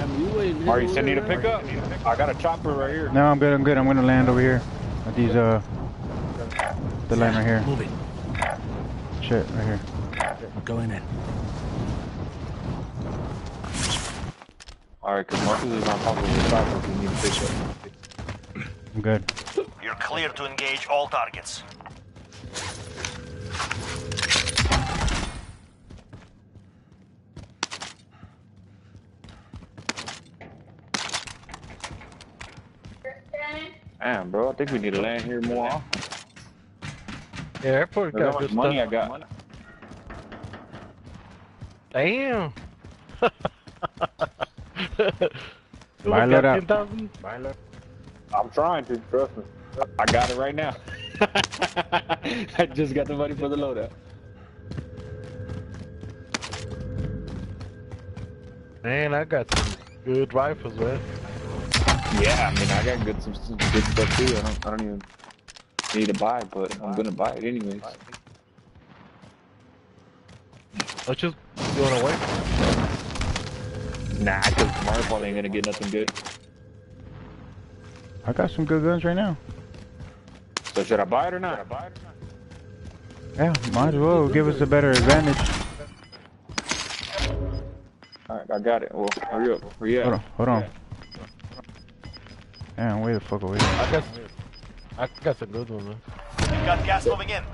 Ram, you waiting? Are you sending a pickup? I got a chopper right here. No, I'm good. I'm good. I'm gonna land over here. At these uh, the line right here. Moving. Shit, right here. I'm going in. Alright, because Marcus is on top of the chopper if you need a pickup. I'm good. You're clear to engage all targets. Damn, bro, I think we need to land here more often. Yeah, airport Look got how good much money I stuff. got. Damn. Buy Look let at up. 10,000. I'm trying to, trust me. I got it right now. I just got the money for the loadout. Man, I got some good rifles, man. Yeah, I mean, I got good some, some good stuff too. I don't, I don't even need to buy it, but I'm gonna buy it anyways. Let's just going away. Nah, cause Marvel ain't gonna get nothing good. I got some good guns right now. So should I buy it or not? Yeah, might as well give us a better advantage. Alright, I got it. Well, hurry up. Where you at? Hold on, hold on. Damn, where the fuck are we? I got, I got some good ones, man. You've got gas moving in.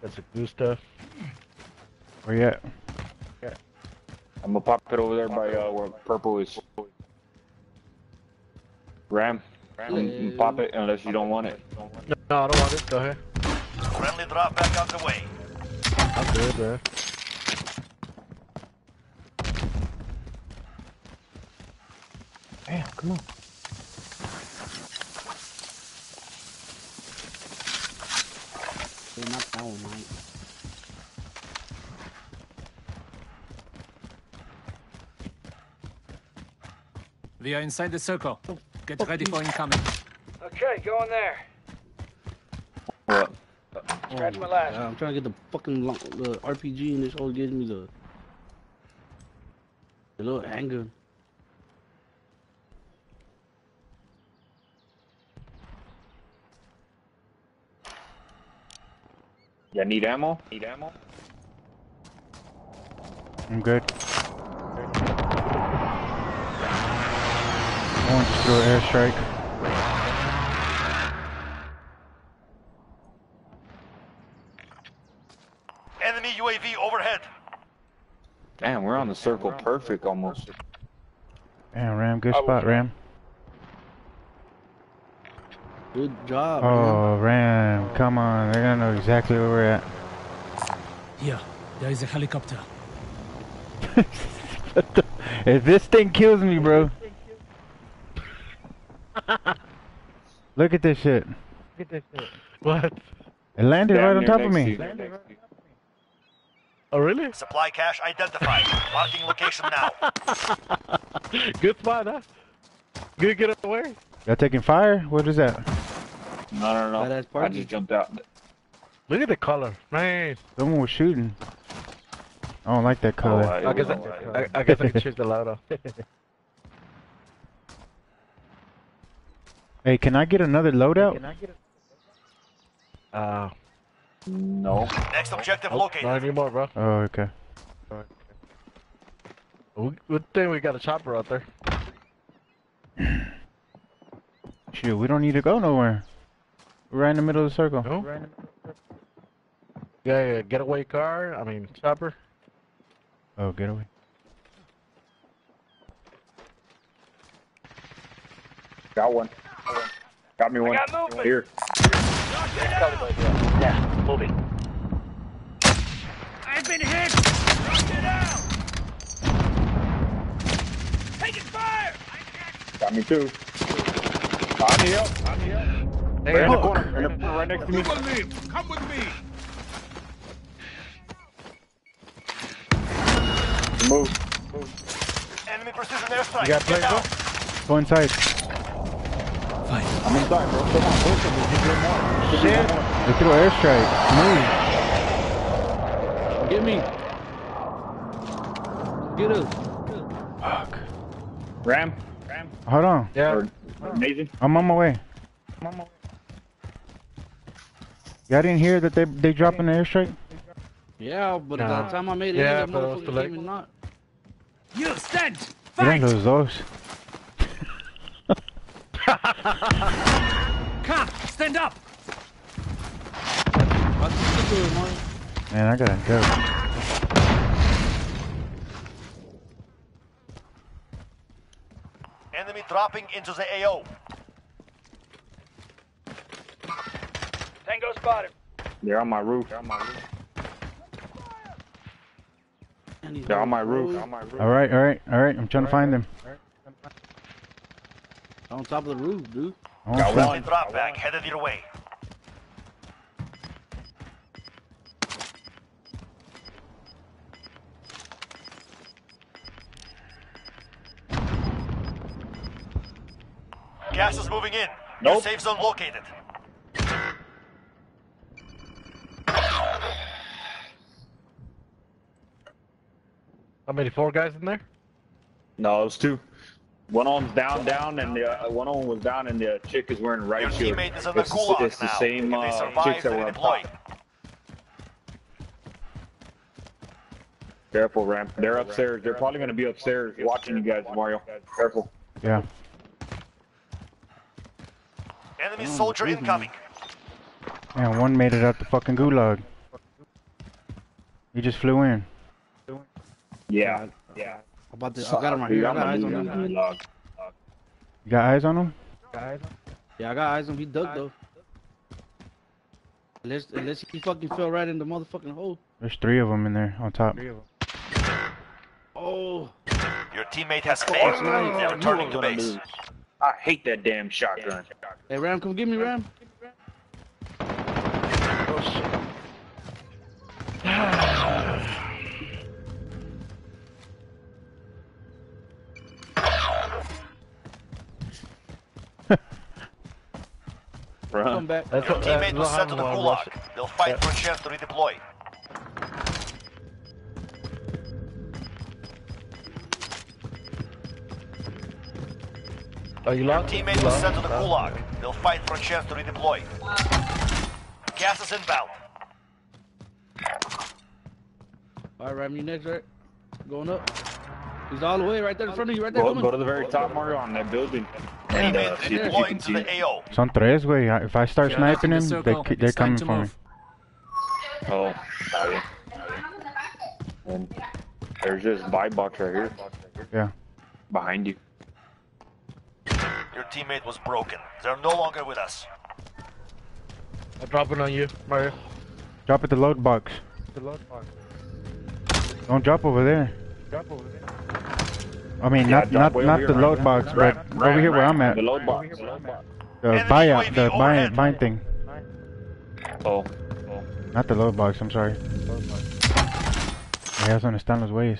Got some good stuff. Where you at? Yeah. I'm gonna pop it over there by uh, where purple is. Ram. I'm gonna pop it unless you don't want it. No, I don't want it. Go ahead. Friendly drop back out the way. I'm good, man. Damn, come on. Yeah, not that one, mate. We are inside the circle. Oh. Get ready for incoming. Okay, go in there. What? Scratch Oh my last. I'm trying to get the fucking long, the RPG and this all gives me the the little handgun. Yeah, need ammo? Need ammo? I'm good. I want to throw an airstrike. Enemy UAV overhead. Damn, we're on the circle perfect almost. Damn, Ram, good spot, Ram. Good job. man. Oh, Ram, come on. They're gonna know exactly where we're at. Here, there is a helicopter. If this thing kills me, bro. Look at this shit. What? It landed Damn right on top of me. to. Oh, really? Supply cache identified. Marking location now. Good spot, huh? Good get away. Y'all taking fire? What is that? No, no, no. Badass I just jumped out. Look at the color, man. Someone was shooting. I don't like that Oh, color. I, I guess I, I, I guess I can check the loud off. Hey, can I get another loadout? Can I get a... Uh, no. Next objective nope, located. not anymore, bro. Oh, okay. We, good thing we got a chopper out there. Shoot, we don't need to go nowhere. We're right in the middle of the circle. No? Yeah, yeah, getaway car. I mean, chopper. Oh, getaway. Got one. Got me one. got movement. Here. Yeah, moving. I've been hit. Taking fire. Got me too. I need help. I need help. Hey, Right in the look. corner. In the corner right next to me. Come with me. Move. Enemy precision airstrike. You got Get planes down. up? Go inside. I'm inside, bro. Come on, push him. Give me more. Give me Shit. more. They threw an airstrike. Move. Get me. Get up. Fuck. Ram? Ram? Hold on. Yeah. Or amazing? I'm on my way. Y'all didn't hear that they they dropping the airstrike? Yeah, but by Nah. the time I made it, Yeah, that but it was motherfucker came and not. You stand! Miren Fight! los dos. Come! Stand up! I still do it, man. Man, I gotta go. Enemy dropping into the AO. Tango spotted. They're on my roof. They're on my roof. They're on my roof. on my roof. All right, all right, all right. I'm trying to find them. On top of the roof, dude. I Got some- one. Drop bag headed your way. Gas is moving in. New Nope. safe zone located. How many? Four guys in there? No, it was two. One of them's down, down, and the uh, one of them was down, and the chick is wearing right Your shield. teammate is in the It's, the- gulag it's the now. same if they uh, survive, chicks that they were on deploy. top. Careful, Ram. They're upstairs. They're probably gonna be upstairs watching you guys, Mario. Careful. Yeah. Enemy soldier incoming. Man, one made it out the fucking gulag. He just flew in. Yeah. Yeah. How about this? I got him right here. I got eyes on him. You got eyes on him? Yeah, I got eyes on him. He ducked though. Unless, unless he fucking fell right in the motherfucking hole. There's three of them in there on top. Oh, Your teammate has oh, failed. nice. They're returning to base. I hate that damn shotgun. hey Ram, come get me, Ram. Come back. That's Your what, teammate was that's sent to the what gulag. They'll fight for a chance to redeploy. Oh, you locked? Your teammate You was lost? sent to the gulag. They'll fight for a chance to redeploy. Gas is inbound. All right, Ram, you next, right? Going up. He's all the way right there in front of you, right there. Go, go to the very top, Mario, on that building. And Teammate if you deploying can to see. the AO. Son tres, way. If I start Get sniping in him, they, they're It's coming to for me. Oh, sorry. And there's this buy box right here. Yeah. Behind you. Your teammate was broken. They're no longer with us. I'm dropping on you, Mario. Drop at the load box. Don't drop over there. drop over there. I mean, Yeah, not drop not not the here, load Ram. box, Ram, but Ram, over here where I'm at. The load box. The load box. The Enemy buyout, the buy overhead. buying thing. Oh, oh. Not the load box. I'm sorry. Yeah, donde understand those ways.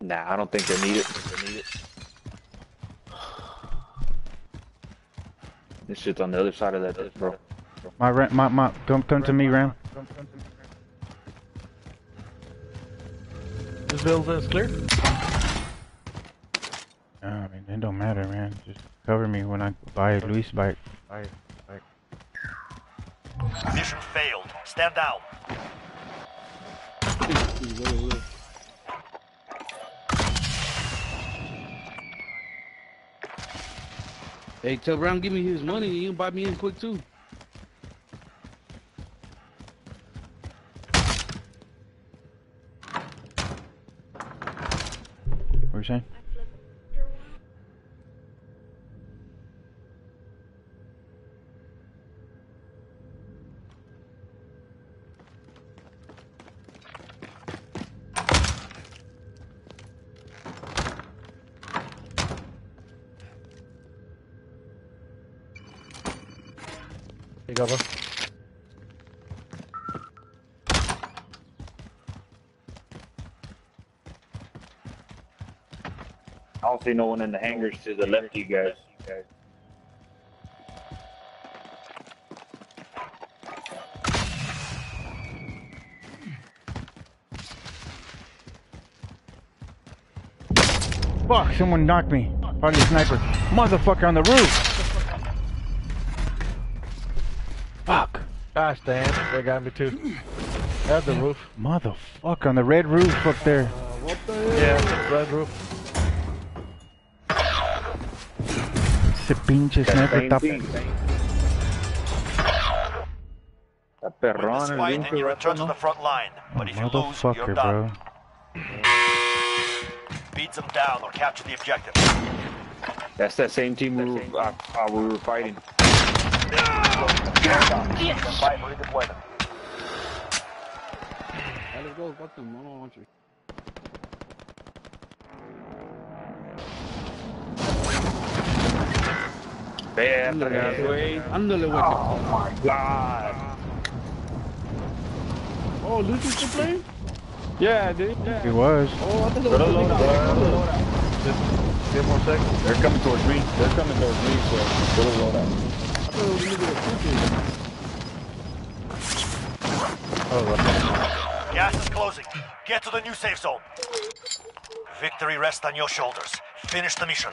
Nah, I don't think they need it. They need it. This shit's on the other side of that, bro. My Ram, my my, come come to me, Ram. This building is clear. I mean, it don't matter, man. Just cover me when I buy a Luis bike. Mission failed. Stand down. Hey, tell Brown, give me his money and you can buy me in quick too. What you saying? don't see no one in the hangars to the left of you guys. Fuck, someone knocked me. Probably a sniper. Motherfucker on the roof! Fuck. Gosh damn, they got me too. At the roof. Motherfucker on the red roof up there. Uh, what the hell? Yeah, red roof. Ese pinche sniper Same está... thing, same. Está Win perrón el fight and Vince, you return to ¿no? the front line. But if you lose, you're Motherfucker, bro. Beat them down or capture the objective. That's that same team we were, uh, uh, we were fighting. Fight for redeployment. Let's go. Fuck them. I don't want you. Verga, güey. Ándale, güey. Oh my god. Oh, Lucy's still playing? Yeah, dude. Yeah. He was. Oh, I thought it Put a was load the out. Ten more seconds. They're coming towards me. They're coming towards me, so put a load out. I thought it was gonna be the two Oh, right. Gas is closing. Get to the new safe zone. Victory rests on your shoulders. Finish the mission.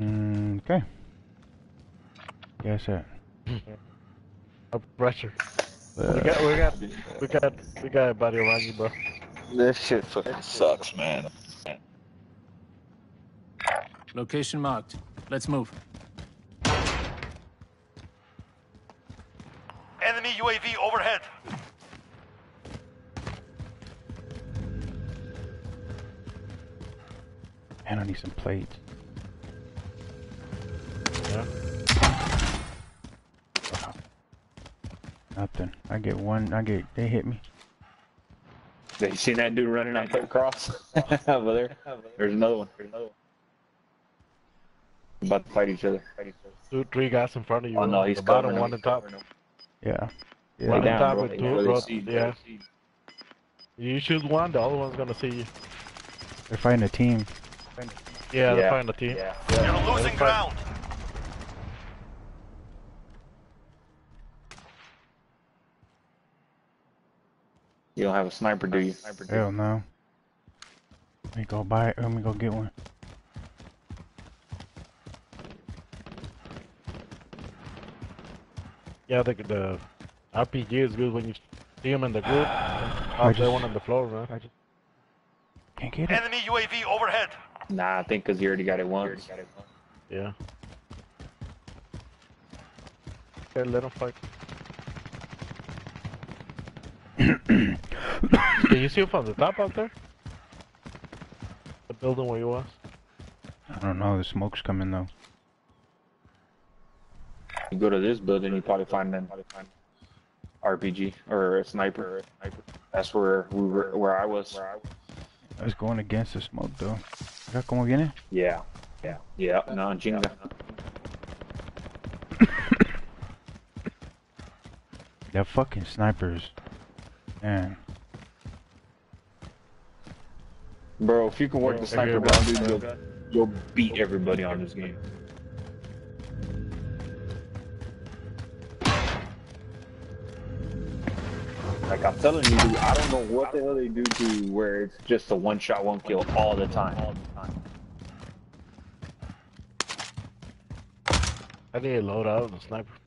Mm, okay. Yes, sir. Up pressure. We got, we got, we got, we got a buddy around you, bro. This shit fucking sucks, man. Location marked. Let's move. Enemy UAV overhead. And I need some plates. Nothing. I get one. I get. They hit me. They seen that dude running out there across over there. There's another one. There's another one. About to fight each other. Fight each other. Two, three guys in front of you. Oh no, one he's the bottom, one him. on top. Yeah. Yeah. One on down, top bro. with They two, really bro. see- Yeah. see. You shoot one, the other one's gonna see you. They're fighting a team. Yeah, they're fighting a team. Yeah. You're losing fight. ground. You don't have a sniper, do you? Hell no. Let me go buy it. Let me go get one. Yeah, the, the RPG is good when you see them in the group. I Out there, just- one on the floor, man. I just Can't get it. Enemy UAV overhead. Nah, I think because you already got it once. Yeah. Okay, let them fight. Can you see him from the top out there? The building where you was? I don't know. The smoke's coming though. You go to this building, you probably find an RPG or a sniper. That's where we were, where I was. I was going against the smoke though. Mira cómo viene. Yeah, yeah, yeah. No, chinga. That fucking snipers. Man. Bro, if you can work the sniper every dude, you'll, you'll beat everybody on this game. Like I'm telling you, dude, I don't know what the hell they do to where it's just a one shot, one kill all the time. All the time. I need to load out the sniper.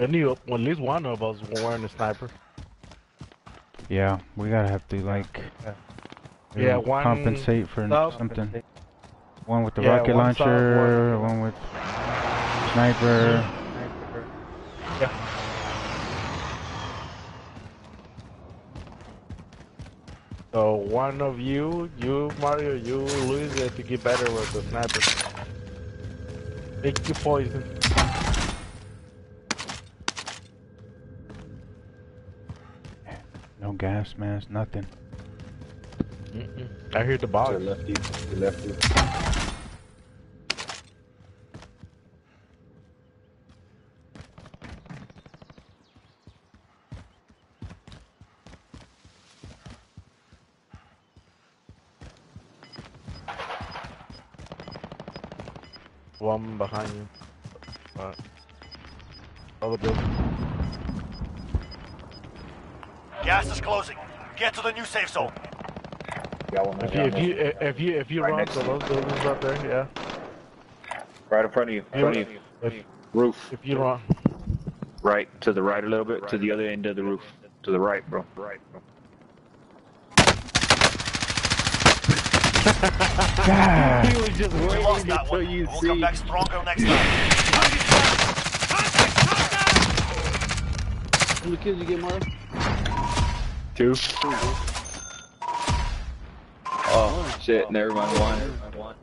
At least one of us wearing a sniper. Yeah, we gotta have to like. Yeah, one compensate for something. One with the Yeah, rocket one launcher, one- one with sniper. Yeah. So one of you, you Mario, you Luis, have to get better with the sniper. Make you poison. gas mask, nothing. Mm -mm. I hear the box. To the lefty, to the lefty. One behind you. Uh, Alright. Other building. Gas is closing. Get to the new safe zone. Got one If there, you, if you, if you, if you Right run next to to those buildings up there, yeah. Right in front of you. In You- front of you. If, Roof. if you run, Right. To the right a little bit. To the other end of the roof. To the right, bro. Right, bro. God. He was just We waiting lost that until one. you We'll see. come back stronger next time. How many kills you get, Mario? Two. Oh, shit. Never mind. One. One.